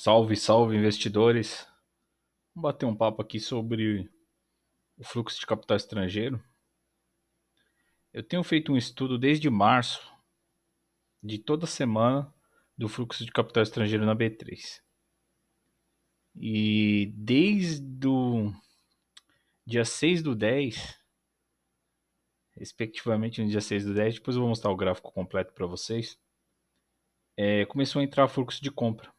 Salve, salve investidores. Vamos bater um papo aqui sobre o fluxo de capital estrangeiro. Eu tenho feito um estudo desde março de toda semana do fluxo de capital estrangeiro na B3. E desde o dia 6 do 10, respectivamente no dia 6 do 10, depois eu vou mostrar o gráfico completo para vocês, é, começou a entrar fluxo de compra.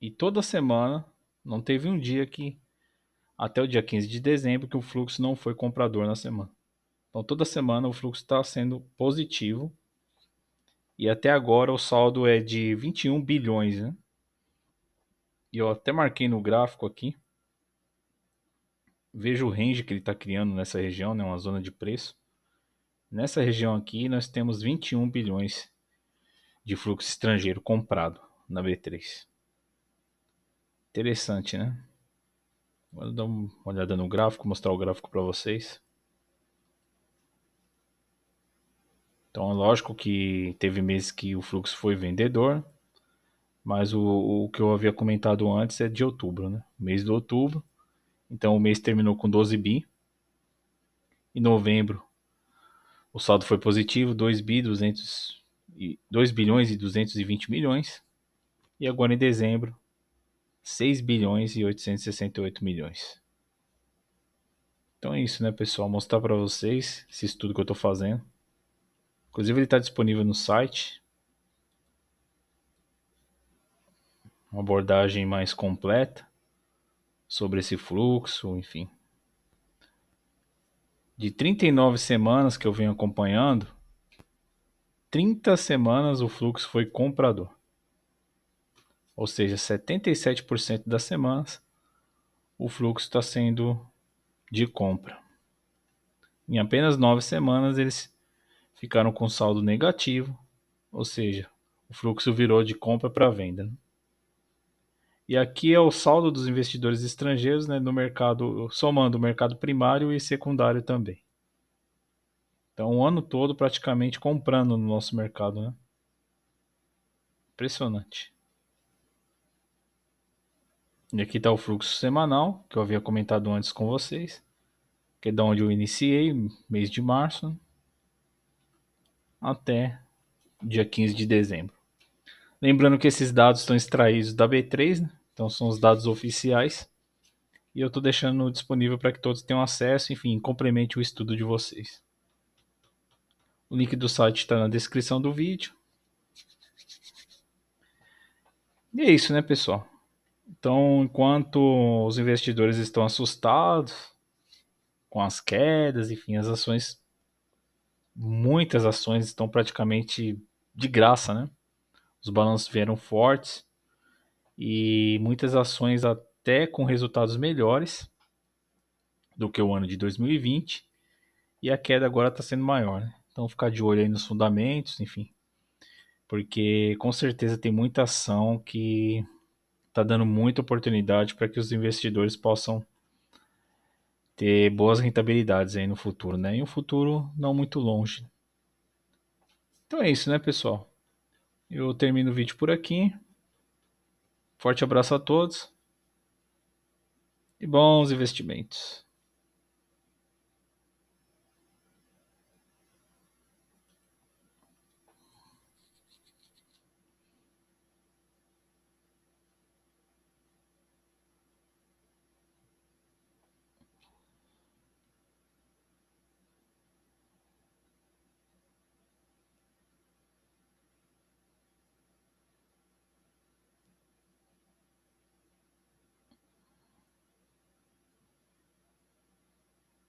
E toda semana, não teve um dia que, até o dia 15 de dezembro, que o fluxo não foi comprador na semana. Então toda semana o fluxo está sendo positivo. E até agora o saldo é de 21 bilhões. Né? E eu até marquei no gráfico aqui. Veja o range que ele está criando nessa região, né? uma zona de preço. Nessa região aqui nós temos 21 bilhões de fluxo estrangeiro comprado na B3. Interessante, né? Vou dar uma olhada no gráfico, mostrar o gráfico para vocês. Então lógico que teve meses que o fluxo foi vendedor, mas o, o que eu havia comentado antes é de outubro, né? Mês de outubro. Então o mês terminou com 12 bi. Em novembro o saldo foi positivo, 2 bi 200 2 bilhões e 220 milhões. E agora em dezembro 6 bilhões e 868 milhões. Então é isso, né, pessoal? Mostrar para vocês esse estudo que eu estou fazendo. Inclusive ele está disponível no site. Uma abordagem mais completa sobre esse fluxo, enfim. De 39 semanas que eu venho acompanhando, 30 semanas o fluxo foi comprador ou seja, 77% das semanas, o fluxo está sendo de compra. Em apenas nove semanas, eles ficaram com saldo negativo, ou seja, o fluxo virou de compra para venda. Né? E aqui é o saldo dos investidores estrangeiros né, no mercado, somando o mercado primário e secundário também. Então, o ano todo praticamente comprando no nosso mercado. Né? Impressionante. E aqui está o fluxo semanal, que eu havia comentado antes com vocês, que é de onde eu iniciei, mês de março, até dia 15 de dezembro. Lembrando que esses dados estão extraídos da B3, né? então são os dados oficiais, e eu estou deixando disponível para que todos tenham acesso, enfim, complemente o estudo de vocês. O link do site está na descrição do vídeo. E é isso, né, pessoal? Então, enquanto os investidores estão assustados com as quedas, enfim, as ações, muitas ações estão praticamente de graça, né? Os balanços vieram fortes e muitas ações até com resultados melhores do que o ano de 2020 e a queda agora está sendo maior. Né? Então, ficar de olho aí nos fundamentos, enfim, porque com certeza tem muita ação que está dando muita oportunidade para que os investidores possam ter boas rentabilidades aí no futuro, né? Em um futuro não muito longe. Então é isso, né, pessoal? Eu termino o vídeo por aqui. Forte abraço a todos e bons investimentos.